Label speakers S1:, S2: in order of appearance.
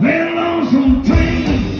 S1: Well, on some train.